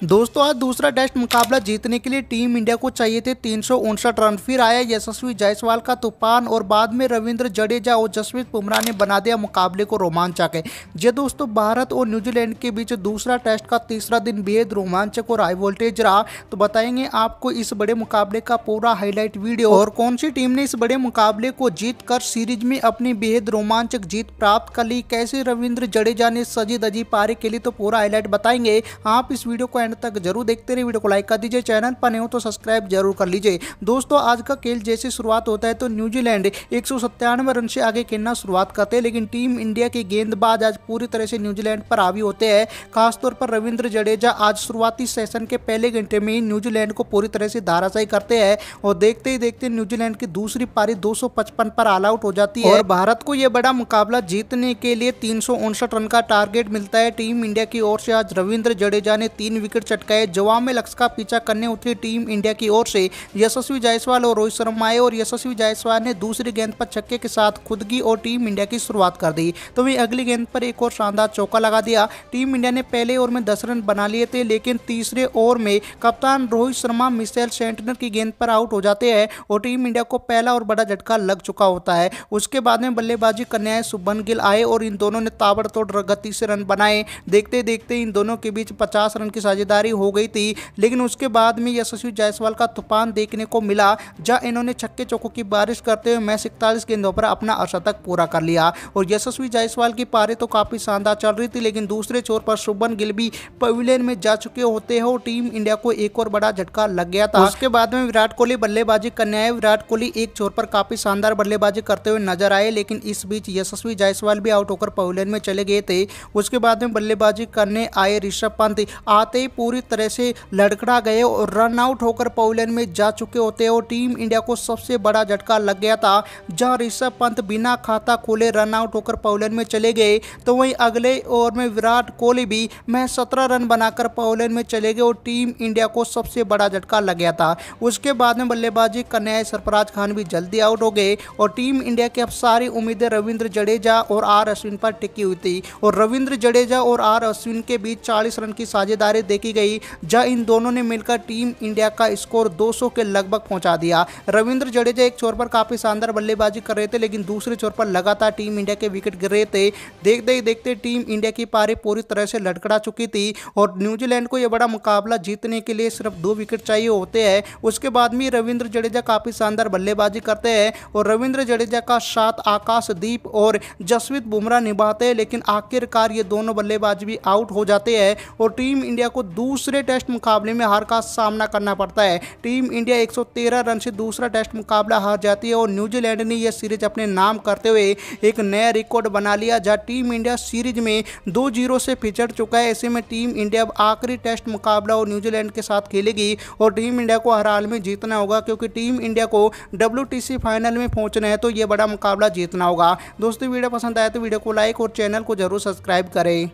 दोस्तों, आज दूसरा टेस्ट मुकाबला जीतने के लिए टीम इंडिया को चाहिए थे तीन सौ उनसठ रन। फिर आया यशस्वी जायसवाल का तूफ़ान और बाद में रविंद्र जडेजा और जसप्रीत बुमराह ने बना दिया मुकाबले को रोमांचक। है ये दोस्तों, भारत और न्यूजीलैंड के बीच दूसरा टेस्ट का तीसरा दिन बेहद रोमांचक और हाई वोल्टेज रहा। तो बताएँगे आपको इस बड़े मुकाबले का पूरा हाईलाइट वीडियो और कौन सी टीम ने इस बड़े मुकाबले को जीत कर सीरीज़ में अपनी बेहद रोमांचक जीत प्राप्त कर ली? कैसे रविंद्र जडेजा ने सजी दजी पारी के लिए तो पूरा हाईलाइट बताएँगे। आप इस वीडियो को एंड तक ज़रूर देखते रहिए। वीडियो को लाइक कर दीजिए चैनल पर नहीं हो तो सब्सक्राइब ज़रूर कर लीजिए। दोस्तों आज का खेल जैसे शुरुआत होता है तो न्यूजीलैंड एक सौ सत्तानवे रन से आगे खेलना शुरुआत करते हैं लेकिन टीम इंडिया के गेंदबाज आज पूरी तरह से न्यूजीलैंड पर हावी होते हैं। खासतौर पर रविंद्र जडेजा आज शुरुआती सेशन के पहले घंटे में ही न्यूजीलैंड को पूरी तरह से धाराशाही करते हैं और देखते ही देखते न्यूजीलैंड की दूसरी पारी 255 पर ऑल आउट हो जाती है। और भारत को यह बड़ा मुकाबला जीतने के लिए तीन सौ उनसठ रन का टारगेट मिलता है। टीम इंडिया की ओर से आज रविंद्र जडेजा ने तीन विकेट चटकाए। जवाब में लक्ष्य का पीछा करने उतरी टीम इंडिया की ओर से। यशस्वी जायसवाल और रोहित शर्मा आए और यशस्वी जायसवाल ने दूसरी गेंद पर छक्के के साथ खुद की और टीम इंडिया की शुरुआत कर दी। तो वही अगली गेंद पर एक और शानदार चौका लगा दिया। टीम इंडिया ने पहले ओवर में दस रन बना लिए थे, लेकिन तीसरे ओवर में कप्तान रोहित शर्मा मिशेल सेंटनर की गेंद पर आउट हो जाते हैं और टीम इंडिया को पहला और बड़ा झटका लग चुका होता है। उसके बाद में बल्लेबाजी करने आए सुबन गिल आए और इन दोनों ने ताबड़तोड़ गति से रन बनाए। देखते देखते इन दोनों के बीच पचास रन की साझेदारी हो गई थी, लेकिन उसके बाद में यशस्वी जायसवाल का तूफ़ान देखने को मिला, जहाँ इन्होंने छक्के चौकों की बारिश करते हुए मैच इकतालीस गेंदों पर अपना अर्शतक पूरा कर लिया। और यशस्वी जायसवाल की पारी तो काफ़ी शानदार चल रही थी, लेकिन दूसरे छोर पर शुभन गिल भी पवेलियन में जा चुके होते हो टीम इंडिया को एक और बड़ा झटका लग गया था। उसके बाद में विराट कोहली बल्लेबाजी करने आए। विराट कोहली एक छोर पर काफ़ी शानदार बल्लेबाजी करते हुए नज़र आए, लेकिन इस बीच यशस्वी जायसवाल भी आउट होकर पवेलियन में चले गए थे। उसके बाद में बल्लेबाजी करने आए ऋषभ पंत, आते ही पूरी तरह से लड़खड़ा गए और रन आउट होकर पवेलियन में जा चुके होते और टीम इंडिया को सबसे बड़ा झटका लग गया था, जहाँ ऋषभ पंत बिना खाता खोले रन आउट होकर पवेलियन में चले गए। तो वहीं अगले ओवर में विराट कोहली भी मैच सत्रह रन बनाकर पवेलियन में चले गए और टीम इंडिया को सबसे बड़ा झटका लग गया था। उसके बाद में बल्लेबाजी करने आए सरफराज खान भी जल्दी आउट हो गए और टीम इंडिया की अब सारी उम्मीदें रविंद्र जडेजा और आर अश्विन पर टिकी हुई थी। और रविंद्र जडेजा और आर अश्विन के बीच चालीस रन की साझेदारी देखी गई, जहाँ इन दोनों ने मिलकर टीम इंडिया का स्कोर 200 के लगभग पहुँचा दिया। रविंद्र जडेजा एक छोर पर काफ़ी शानदार बल्लेबाजी कर रहे थे, लेकिन दूसरे छोर पर लगातार टीम इंडिया के विकेट गिर रहे थे। देखते ही देखते टीम इंडिया की पारी पूरी तरह से लड़खड़ा चुकी थी, और न्यूजीलैंड को यह बड़ा मुकाबला जीतने के लिए सिर्फ़ दो विकेट चाहिए होते हैं। उसके बाद में रविंद्र जडेजा काफ़ी शानदार बल्लेबाजी करते हैं, और रविंद्र जडेजा का साथ आकाशदीप और जसवीत बुमराह निभाते हैं, लेकिन आखिरकार ये दोनों बल्लेबाज भी आउट हो जाते हैं, और टीम इंडिया को दूसरे टेस्ट मुकाबले में हार का सामना करना पड़ता है। टीम इंडिया 113 रन से दूसरा टेस्ट मुकाबला हार जाती है और न्यूजीलैंड ने यह सीरीज़ अपने नाम करते हुए एक नया रिकॉर्ड बना लिया, जहाँ टीम इंडिया सीरीज़ में दो ज़ीरो से पिछड़ चुका है। ऐसे में टीम इंडिया अब आखिरी टेस्ट मुकाबला और न्यूजीलैंड के साथ खेलेगी और टीम इंडिया को हर हाल में जीतना होगा, क्योंकि टीम इंडिया को डब्ल्यू फाइनल में पहुँचना है तो यह बड़ा मुकाबला जीतना होगा। दोस्तों, वीडियो पसंद आया तो वीडियो को लाइक और चैनल को ज़रूर सब्सक्राइब करें।